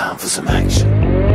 time for some action.